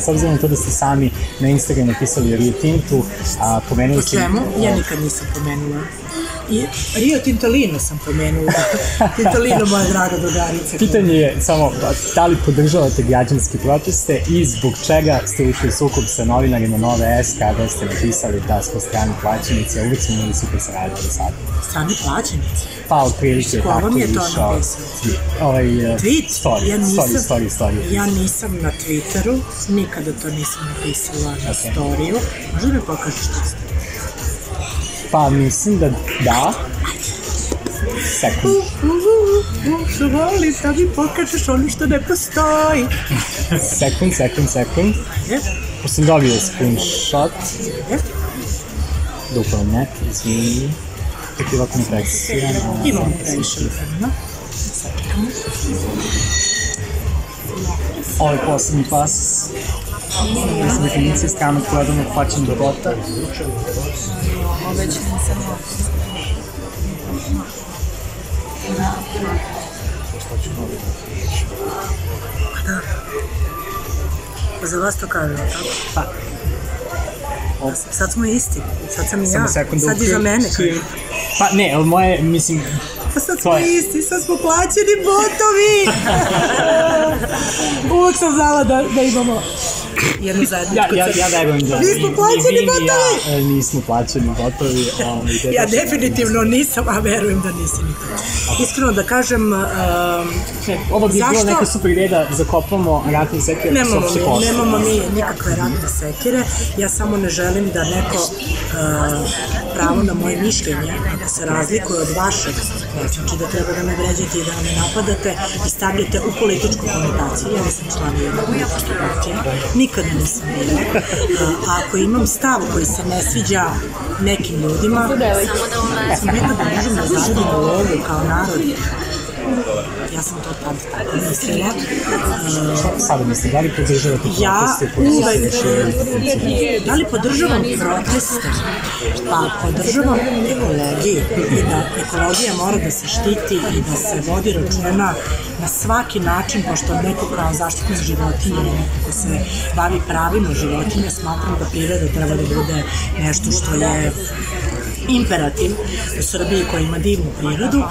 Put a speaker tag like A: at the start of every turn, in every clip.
A: s obzirom to da ste sami na Instagramu pisali o Rio Tintu, a pomenuli
B: Po
A: ste...
B: čemu? Ja nikad nisam pomenula. I Rio Tintolino sam pomenula. Tintolino, moja draga drugarica.
A: Pitanje je samo da li podržavate građanske proteste i zbog čega ste ušli u sukob sa novinarima Nove S kada ste napisali da smo strani plaćenici, a uvek smo imali super saradnje do sada.
B: Strani plaćenici.
A: Pa otprilike
B: Ko
A: tako
B: vam je to
A: išao.
B: napisao?
A: Ovaj, uh,
B: Tweet?
A: Story,
B: ja nisam,
A: story, story, story.
B: Ja nisam na Twitteru, nikada to nisam napisala na
A: Ok.
B: storiju. Možda mi pokažeš što ste?
A: Pa mislim da da. Sekund.
B: Što volim da mi pokažeš ono što ne postoji.
A: Sekund, sekund, sekund.
B: Je?
A: Pošto sam dobio screenshot.
B: Je?
A: Duplo net, izvini. Tako je ovako ne preksiram.
B: Imamo previše vremena.
A: Ovo je poslednji pas. Mislim, definicija stranog prodavnog plaćanja robota.
C: Ovo već nisam
B: Pa za vas to kažem, tako?
A: Pa,
B: Sad smo isti. Sad sam i ja.
A: samo sekund.
B: Sad i za mene. kažem.
A: Pa ne, ali moje, mislim,
B: Pa sad smo isti, sad smo plaćeni botovi! Uvijek sam znala da, da imamo jednu zajedničku
A: ja, ja, ja verujem da
B: Mi smo
A: ni-
B: plaćeni
A: ni vi ni
B: botovi!
A: Ja, e, nismo plaćeni. Ovaj, da
B: Ja definitivno nisam, a verujem da nisi ni ti. Iskreno da kažem, um,
A: Ne, Ovo bi
B: Zašto?
A: bilo neka super ideja da zakopamo ratni sekir
B: nemamo, mi, nemamo mi nikakve ratne sekire. Ja samo ne želim da neko uh, pravo na moje mišljenje, ako se razlikuje od vašeg, znači da treba da me vređate i da me napadate i stavljate u političku konotaciju. Ja nisam član jednog političkog bila. Uh, a ako imam stav koji se ne sviđa nekim ljudima, sam rekla da možemo da zaradimo lovu kao narod. Ja sam to tad tako mislila.
A: Šta sada mislite, da li podržavate
B: Ja
A: proteste su
B: uvek, da li podržavam proteste? Pa podržavam ekologiju i da ekologija mora da se štiti i da se vodi računa na svaki način, pošto neko kao zaštitnik životinja ili neko ko se bavi pravima životinja, smatram da priroda treba da bude nešto što je imperativ u Srbiji koja ima divnu prirodu,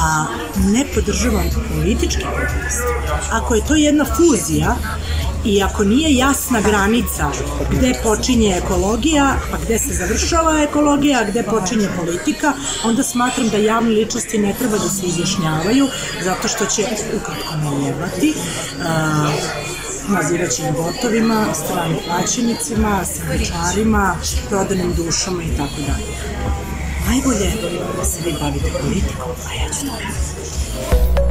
B: a ne podržavam politički protest. Ako je to jedna fuzija i ako nije jasna granica gde počinje ekologija, pa gde se završava ekologija, a gde počinje politika, onda smatram da javne ličnosti ne treba da se izjašnjavaju zato što će ukratko najebati a, nazivaći ih botovima, stranim plaćenicima, sandvičarima, prodanim dušama i tako dalje. Najbolje je da se vi bavite politikom, a ja ću to raditi.